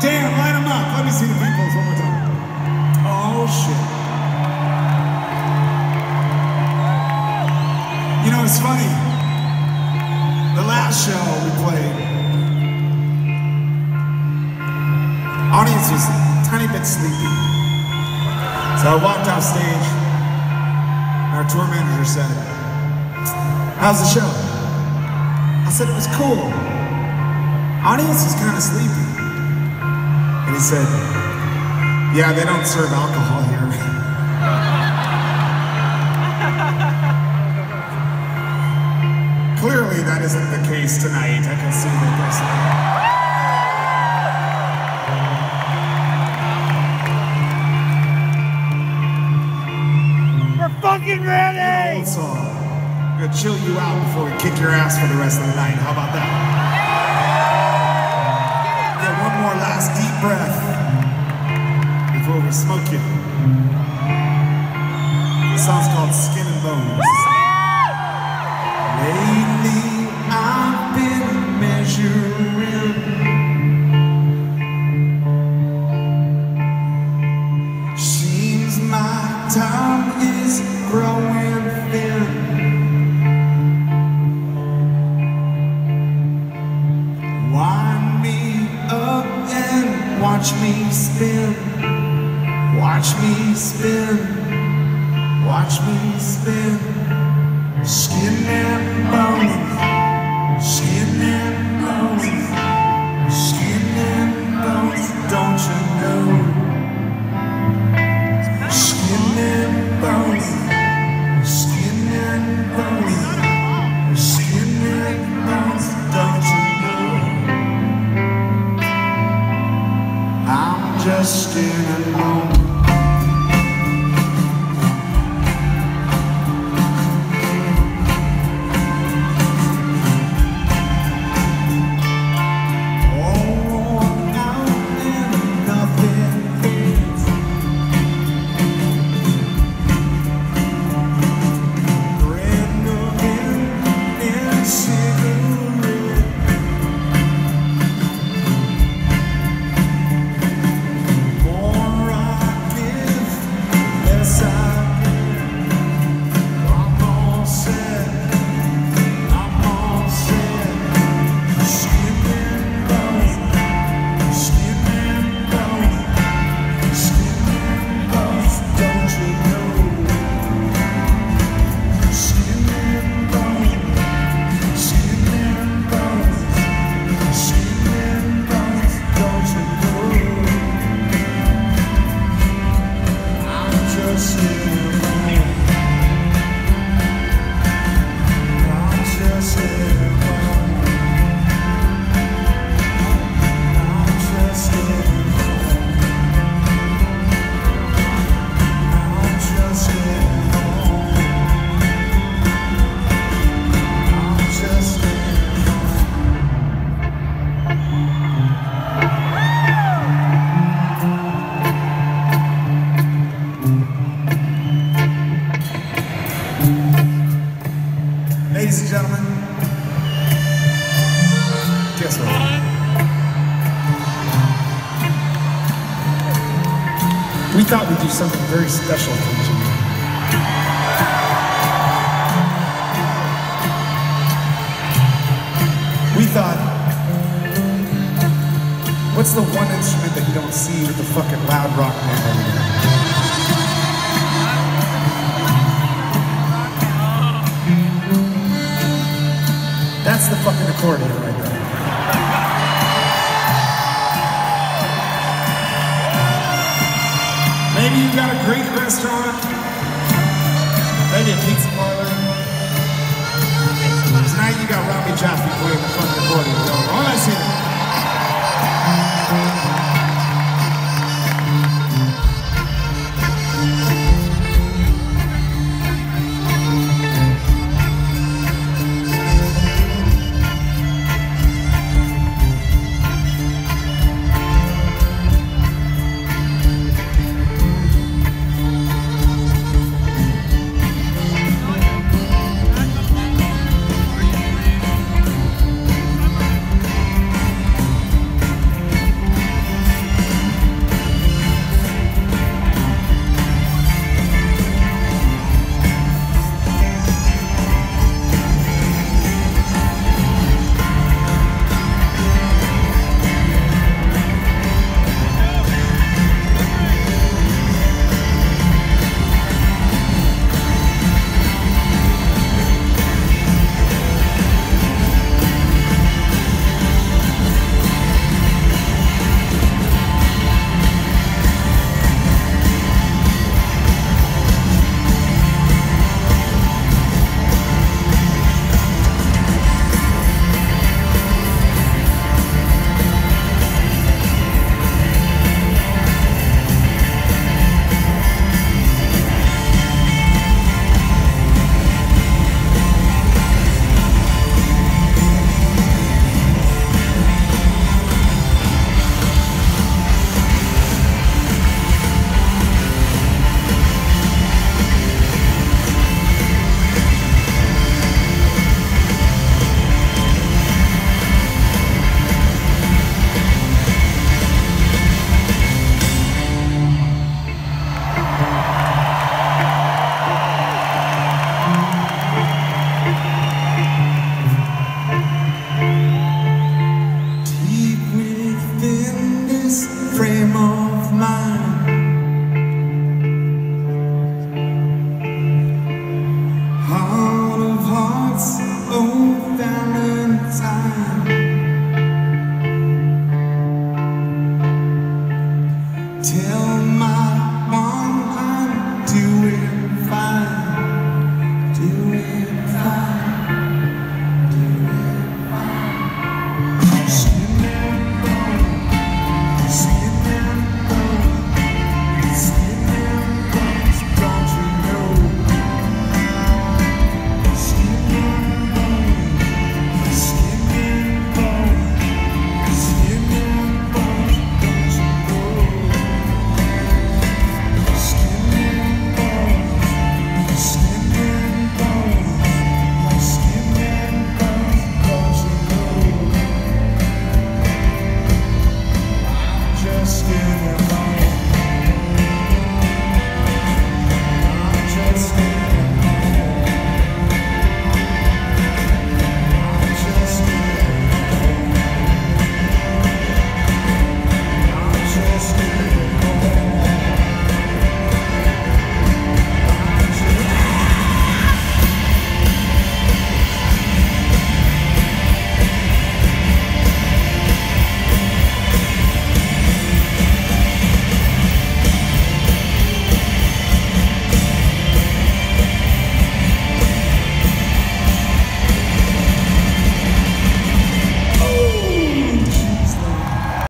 Dan, line them up. Let me see the peoples one more time. Oh, shit. You know, it's funny. The last show we played, audience was a tiny bit sleepy. So I walked off stage, and our tour manager said, How's the show? I said, It was cool. Audience was kind of sleepy. And he said, Yeah, they don't serve alcohol here. Clearly, that isn't the case tonight. I can see that there's. Chill you out before we kick your ass for the rest of the night. How about that? Yeah, one more last deep breath before we smoke you. This song's called Skin and Bones. Watch me spin. Watch me spin. Watch me spin. Skin and bones. Skin and bones. Just skin and I'm do something very special for you. We thought, what's the one instrument that you don't see with the fucking loud rock band over there? That's the fucking accordion right there. Maybe you've got a Greek restaurant. Maybe a pizza parlor. Tonight you got robbie Rami Jaffee.